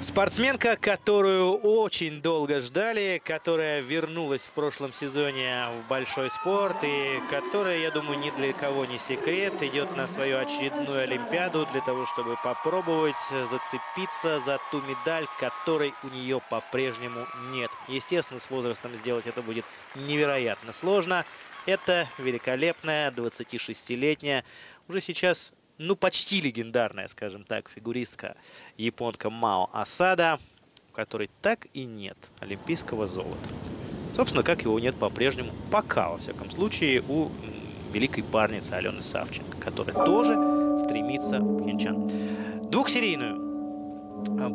Спортсменка, которую очень долго ждали, которая вернулась в прошлом сезоне в большой спорт и которая, я думаю, ни для кого не секрет, идет на свою очередную Олимпиаду для того, чтобы попробовать зацепиться за ту медаль, которой у нее по-прежнему нет. Естественно, с возрастом сделать это будет невероятно сложно. Это великолепная 26-летняя, уже сейчас ну, почти легендарная, скажем так, фигуристка японка Мао Асада, у которой так и нет олимпийского золота. Собственно, как его нет по-прежнему, пока, во всяком случае, у великой парницы Алены Савченко, которая тоже стремится в Пхенчан. Двухсерийную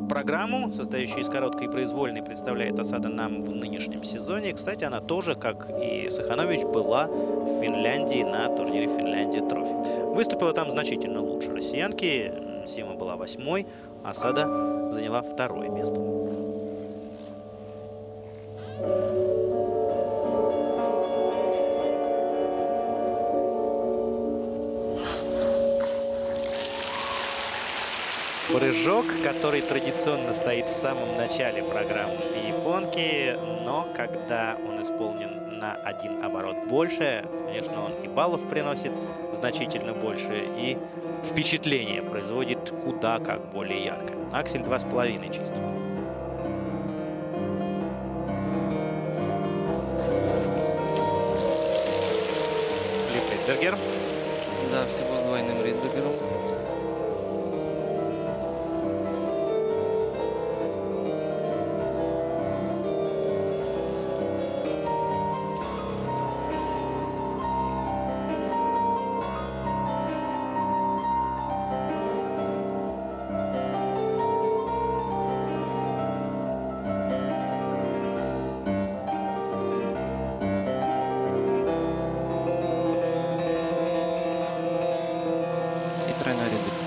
программу, состоящую из короткой и произвольной, представляет Асада нам в нынешнем сезоне. Кстати, она тоже, как и Саханович, была в Финляндии на турнире Финляндия Трофи. Выступила там значительно лучше россиянки. Сима была восьмой, Асада заняла второе место. Прыжок, который традиционно стоит в самом начале программы японки, но когда он исполнен на один оборот больше, конечно, он и баллов приносит значительно больше, и впечатление производит куда как более ярко. Аксель 2,5 чисто. Ридбергер. Да, всего с двойным Ридбергером.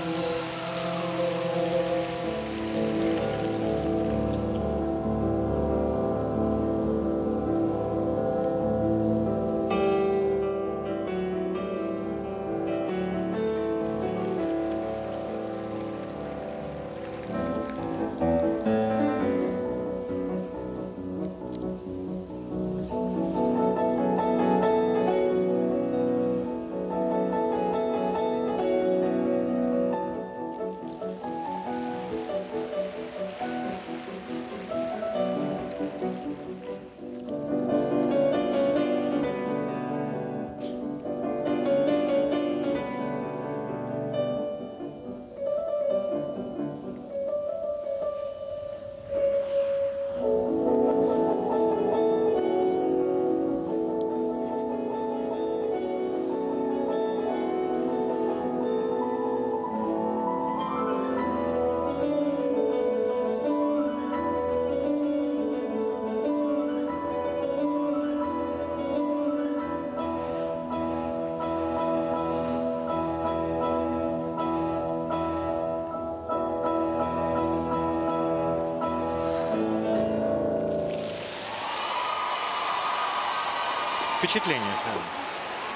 Впечатление?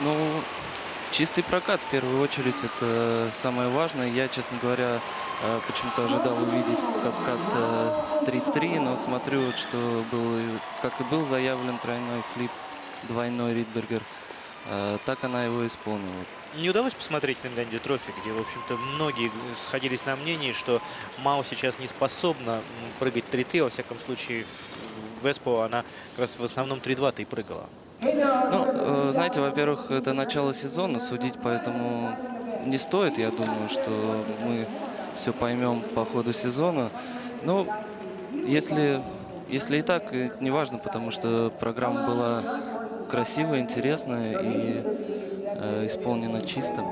Ну, чистый прокат, в первую очередь, это самое важное. Я, честно говоря, э, почему-то ожидал увидеть каскад 3-3, э, но смотрю, что был, как и был заявлен тройной флип, двойной Ридбергер. Э, так она его исполнила. Не удалось посмотреть Финляндию трофи, где, в общем-то, многие сходились на мнении, что Мао сейчас не способна прыгать 3-3, во всяком случае, в Эспо она как раз в основном 3-2-то и прыгала. Ну, э, знаете, во-первых, это начало сезона, судить поэтому не стоит. Я думаю, что мы все поймем по ходу сезона. Ну, если, если и так, не важно, потому что программа была красивая, интересная и э, исполнена чисто.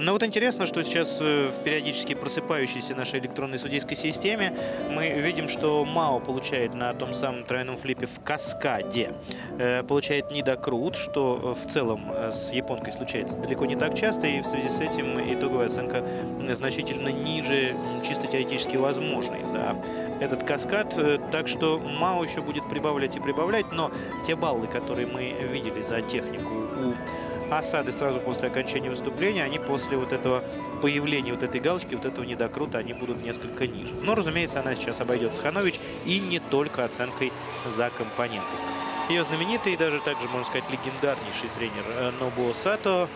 Но вот интересно, что сейчас э, в периодически просыпающейся нашей электронной судейской системе мы видим, что МАО получает на том самом тройном флипе в каскаде. Э, получает недокрут, что в целом э, с японкой случается далеко не так часто, и в связи с этим итоговая оценка значительно ниже чисто теоретически возможной за этот каскад. Так что МАО еще будет прибавлять и прибавлять, но те баллы, которые мы видели за технику у осады сразу после окончания выступления, они после вот этого появления вот этой галочки, вот этого недокрута, они будут несколько ниже. Но, разумеется, она сейчас обойдет Сханович и не только оценкой за компоненты. Ее знаменитый и даже также, можно сказать, легендарнейший тренер э, Нобуо Сато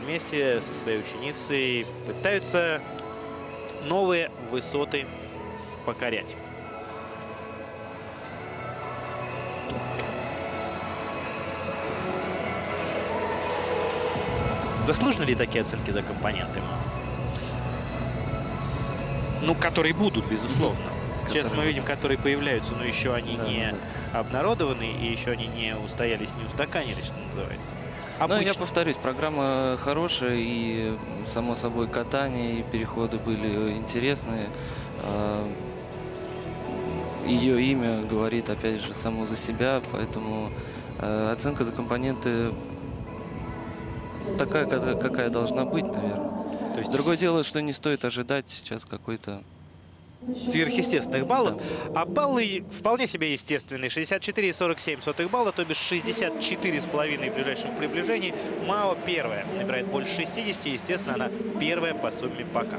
вместе со своей ученицей пытаются новые высоты покорять. Заслужены ли такие оценки за компоненты? Ну, которые будут, безусловно. Сейчас мы Которые- видим, которые появляются, но еще они Да, не да, обнародованы и еще они не устоялись, не устаканились, что называется. Ну, я Обычно. повторюсь, программа хорошая, и, само собой, катание и переходы были интересные. А, Ее имя говорит, опять же, само за себя, поэтому э, оценка за компоненты такая, какая должна быть, наверное. То есть Другое дело, что не стоит ожидать сейчас какой-то... сверхъестественных баллов. А баллы вполне себе естественные. 64,47 сотых балла, то бишь 64,5 в ближайшем приближении. Мао первая. Набирает больше 60. Естественно, она первая по сумме пока.